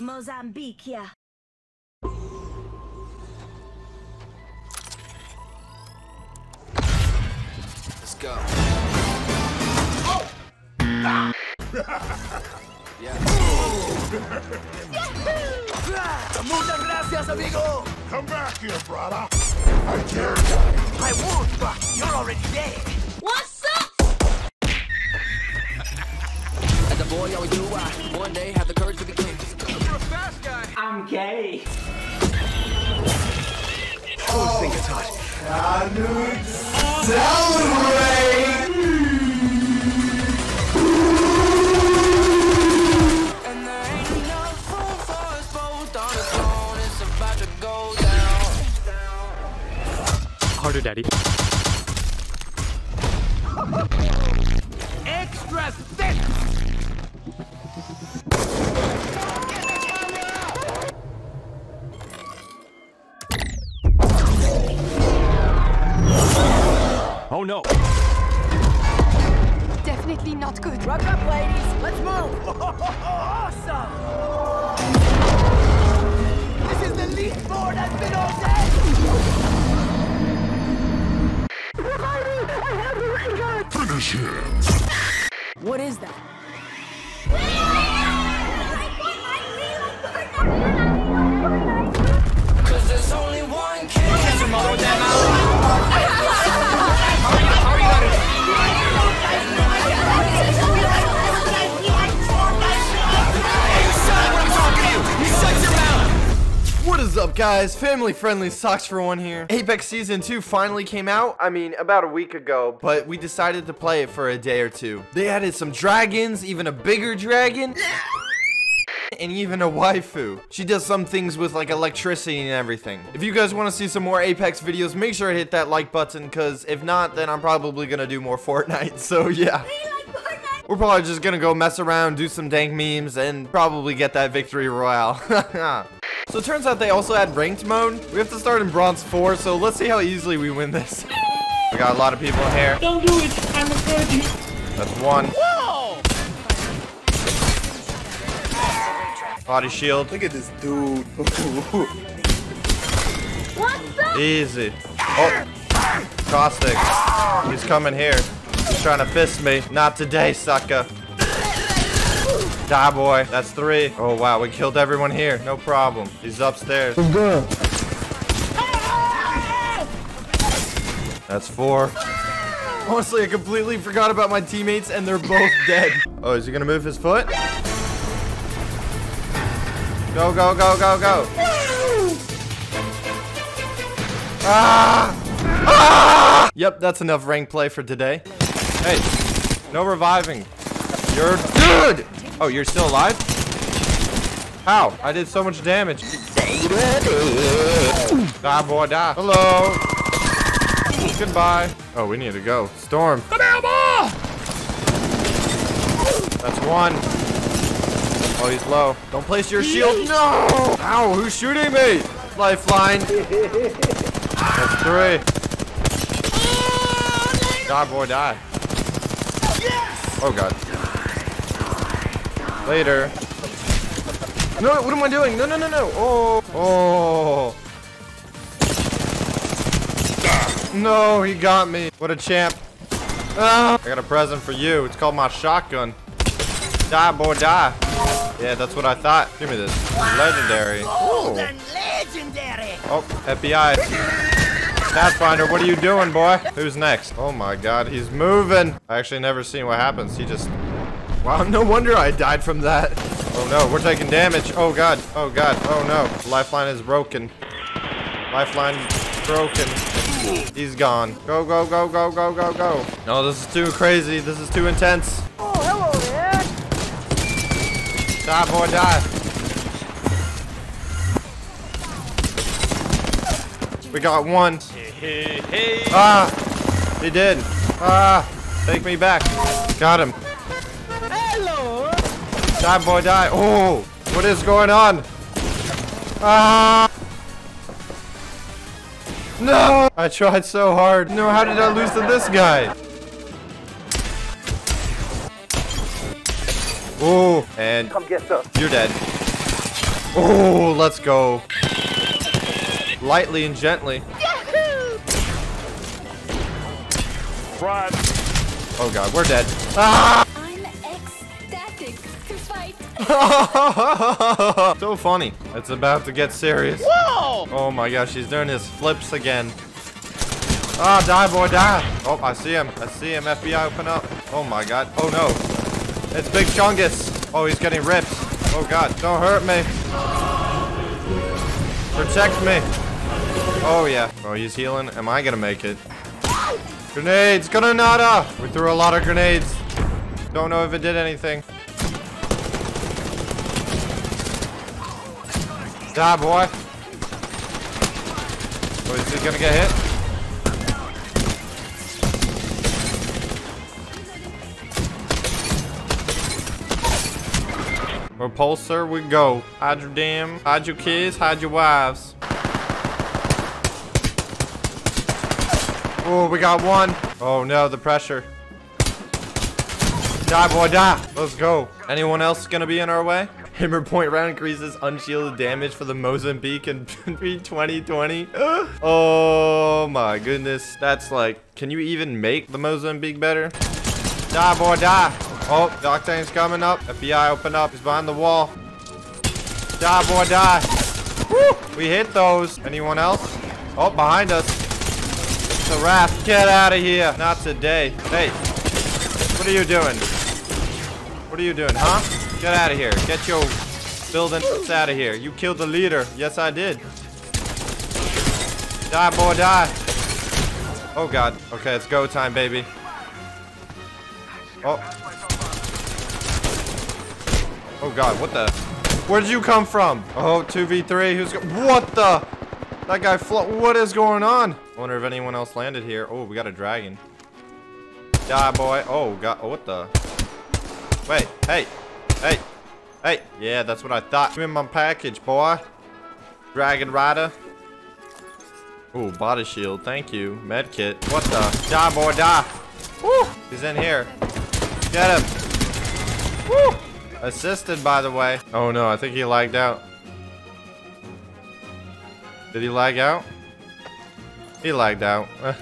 Mozambique, yeah. Let's go. Muchas gracias, amigo. Come back here, brother. I dare you. I won't, but you're already dead. What's up? As a boy always do, I one day have the courage to be king. I'm gay. Oh, think it's hot. And there ain't no room for us both on the throne. It's about to go down. Harder, daddy. Extra thick. Definitely not good. Rock up, ladies. Let's move. awesome. This is the least bored I've been all day. Finish him. What is that? Cause there's only one king. Up guys? Family friendly Socks for One here. Apex Season 2 finally came out. I mean, about a week ago, but we decided to play it for a day or two. They added some dragons, even a bigger dragon. And even a waifu. She does some things with like electricity and everything. If you guys want to see some more Apex videos, make sure to hit that like button, because if not, then I'm probably gonna do more Fortnite. So yeah. We're probably just gonna go mess around, do some dank memes, and probably get that victory royale. so it turns out they also add ranked mode. We have to start in bronze 4, so let's see how easily we win this. We got a lot of people here. Don't do it. I'm a virgin. That's one. Whoa! Body shield. Look at this dude. What's up? Easy. Oh. Caustic. He's coming here. He's trying to fist me. Not today, sucker. Die, boy. That's three. Oh, wow. We killed everyone here. No problem. He's upstairs. He's good. That's four. Honestly, I completely forgot about my teammates, and they're both dead. Oh, is he gonna move his foot? Go, go, go, go, go. Ah! Ah! Yep, that's enough rank play for today. Hey, no reviving. You're good! Oh, you're still alive? How? I did so much damage. Die, ah, boy, die. Hello. Goodbye. Oh, we need to go. Storm. That's one. Oh, he's low. Don't place your shield. No! Ow, who's shooting me? Lifeline. That's three. Die, boy, die. Oh, God. Later. No, what am I doing? No, no, no, no. Oh, oh. No, he got me. What a champ. Ah, I got a present for you. It's called my shotgun. Die, boy, die. Yeah, that's what I thought. Give me this. Legendary. Oh, legendary. oh FBI. Pathfinder, what are you doing, boy? Who's next? Oh my god, he's moving. I actually never seen what happens. He just... Wow, no wonder I died from that. Oh no, we're taking damage. Oh god, oh god, oh no. Lifeline is broken. Lifeline broken. He's gone. Go, go, go, go, go, go, go. No, this is too crazy. This is too intense. Oh, hello there. Die, boy, die. We got one. hey Ah, he did. Ah, take me back. Got him. Hello. Die, boy, die. Oh, what is going on? Ah. No! I tried so hard. No, how did I lose to this guy? Oh, and Come get some. you're dead. Oh, let's go. Lightly and gently. Run. Oh god, we're dead. Ah! so funny. It's about to get serious. Whoa! Oh my gosh, he's doing his flips again. Ah, die, boy, die. Oh, I see him. I see him. FBI, open up. Oh my god. Oh no. It's Big Chungus. Oh, he's getting ripped. Oh god, don't hurt me. Protect me. Oh yeah. Oh, he's healing. Am I gonna make it? Grenades! Granada! We threw a lot of grenades. Don't know if it did anything. Die, boy. Oh, is he gonna get hit? Repulsor, we go. Hide your damn, hide your kids, hide your wives. Oh, we got one. Oh no, the pressure. Die, boy, die. Let's go. Anyone else gonna be in our way? Hammer point round increases unshielded damage for the Mozambique in 2020. oh my goodness. That's like, can you even make the Mozambique better? Die, boy, die. Oh, Octane's coming up. FBI, open up. He's behind the wall. Die, boy, die. Woo! We hit those. Anyone else? Oh, behind us. It's a raft. Get out of here. Not today. Hey, what are you doing? What are you doing, huh? Get out of here. Get your building out of here. You killed the leader. Yes, I did. Die, boy, die. Oh, God. Okay, it's go time, baby. Oh. Oh, God. What the? Where did you come from? Oh, 2v3. Who's What the? That guy What is going on? I wonder if anyone else landed here. Oh, we got a dragon. Die, boy. Oh, God. Oh, what the? Wait. Hey. Hey. Hey. Yeah, that's what I thought. Give me my package, boy. Dragon Rider. Ooh, body shield. Thank you. Med kit. What the? Die, boy, die. Woo! He's in here. Get him. Woo! Assisted, by the way. Oh, no. I think he lagged out. Did he lag out? He lagged out. die,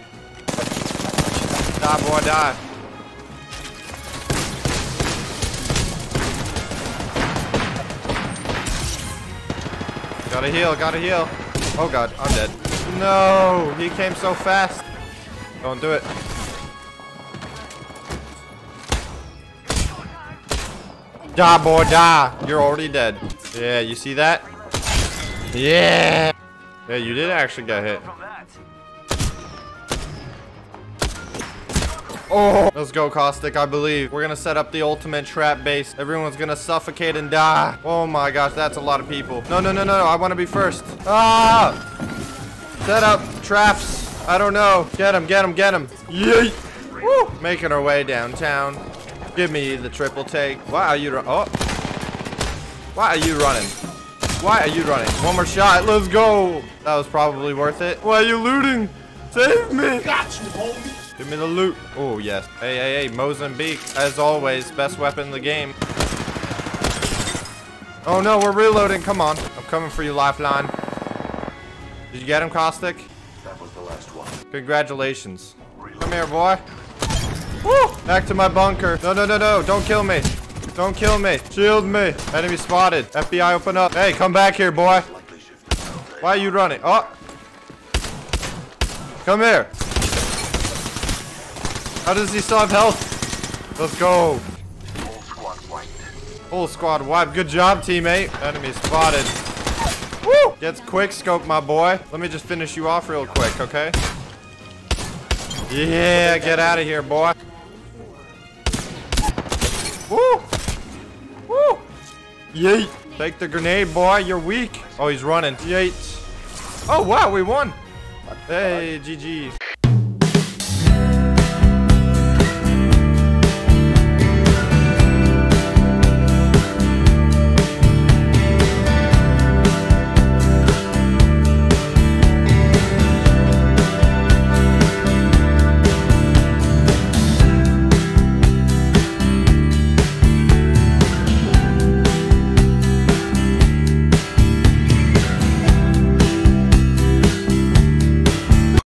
boy, die. Gotta heal, gotta heal. Oh god, I'm dead. No, he came so fast. Don't do it. Die, boy, die. You're already dead. Yeah, you see that? Yeah. Yeah, you did actually get hit. Oh, let's go, Caustic, I believe. We're gonna set up the ultimate trap base. Everyone's gonna suffocate and die. Oh my gosh, that's a lot of people. No, no, no, no, I wanna be first. Ah! Set up traps. I don't know. Get him, get him, get him. Yeet! Woo! Making our way downtown. Give me the triple take. Why are you Oh! Why are you running? Why are you running? One more shot. Let's go. That was probably worth it. Why are you looting? Save me. Got you, homie. Give me the loot. Oh, yes. Hey, hey, hey. Mozambique, as always, best weapon in the game. Oh, no. We're reloading. Come on. I'm coming for you, Lifeline. Did you get him, Caustic? That was the last one. Congratulations. Come here, boy. Woo! Back to my bunker. No, no, no, no. Don't kill me. Don't kill me. Shield me. Enemy spotted. FBI, open up. Hey, come back here, boy. Why are you running? Oh! Come here. How does he still have health? Let's go. Whole squad white. Full squad wipe. Good job, teammate. Enemy spotted. Woo! Gets quick scope, my boy. Let me just finish you off real quick, okay? Yeah, get out of here, boy. Woo! Woo! Yeet. Take the grenade, boy. You're weak. Oh, he's running. Yeet. Oh, wow, we won. Hey, GG.